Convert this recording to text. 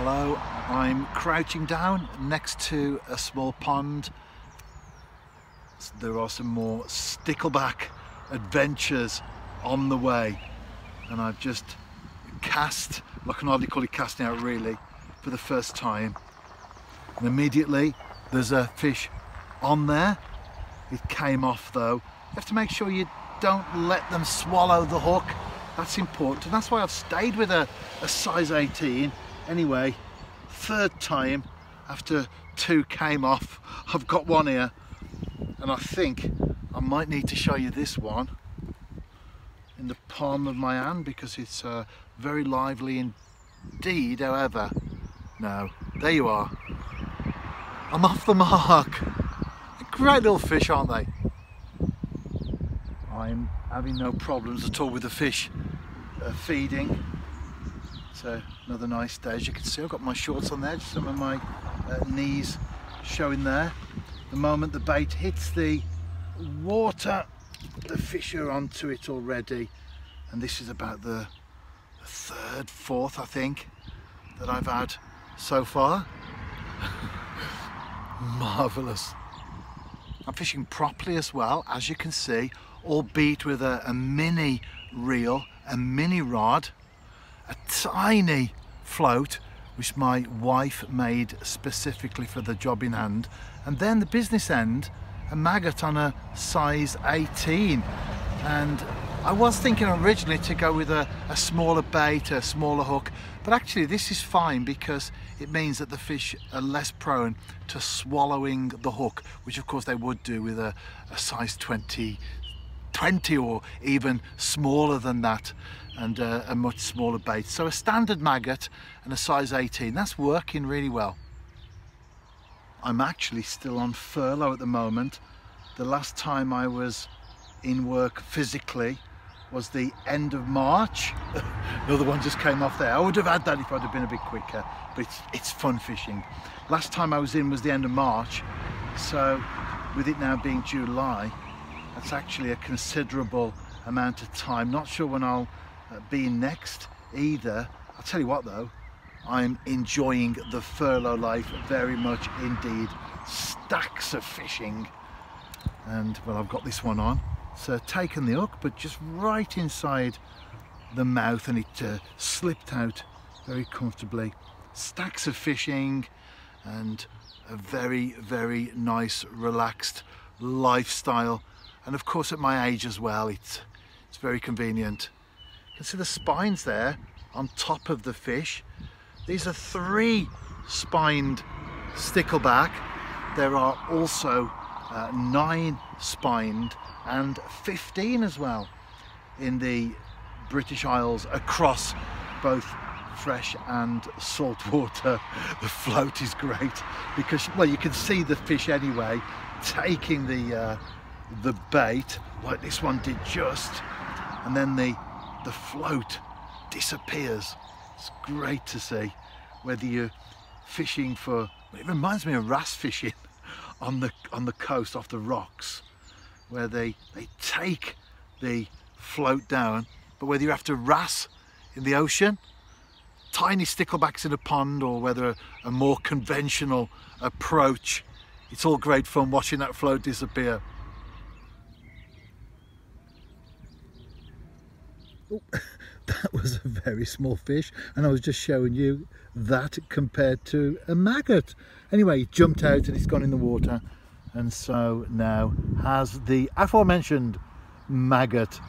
Hello, I'm crouching down next to a small pond. There are some more stickleback adventures on the way and I've just cast, I can hardly call it casting out really, for the first time. And immediately there's a fish on there. It came off though. You have to make sure you don't let them swallow the hook. That's important and that's why I've stayed with a, a size 18 Anyway, third time after two came off, I've got one here. And I think I might need to show you this one in the palm of my hand because it's uh, very lively indeed however. No there you are. I'm off the mark. Great little fish aren't they? I'm having no problems at all with the fish uh, feeding so another nice day. As you can see I've got my shorts on there just some of my uh, knees showing there. The moment the bait hits the water the fish are onto it already. And this is about the, third fourth I think that I've had so far. Marvelous I'm fishing properly as well as you can see albeit with a, a mini reel a mini rod a tiny float which my wife made specifically for the job in hand. And then the business end a maggot on a size 18 and I was thinking originally to go with a, a, smaller bait, a smaller hook, but actually this is fine because it means that the fish are less prone to swallowing the hook, which of course they would do with a, a size 20, 20 or even smaller than that and uh, a much smaller bait. So a standard maggot and a size 18, that's working really well. I'm actually still on furlough at the moment. The last time I was in work physically was the end of March. Another one just came off there. I would have had that if I'd have been a bit quicker, but it's, it's fun fishing. Last time I was in was the end of March, so with it now being July, that's actually a considerable amount of time. Not sure when I'll uh, be next either. I'll tell you what though, I'm enjoying the furlough life very much indeed. Stacks of fishing and well I've got this one on. So taken the hook but just right inside the mouth and it uh, slipped out very comfortably. Stacks of fishing and a very very nice relaxed lifestyle and of course at my age as well it's it's very convenient you can see the spines there on top of the fish. These are three spined stickleback. There are also uh, nine spined and 15 as well in the British Isles across both fresh and salt water. The float is great because, well, you can see the fish anyway taking the, uh, the bait like this one did just and then the the float disappears. It's great to see whether you're fishing for, it reminds me of wrasse fishing on the, on the coast off the rocks where they, they take the float down but whether you have to wrasse in the ocean tiny sticklebacks in a pond or whether a, a more conventional approach it's all great fun watching that float disappear Oh, that was a very small fish and I was just showing you that compared to a maggot. Anyway, he jumped out and he's gone in the water and so now has the aforementioned maggot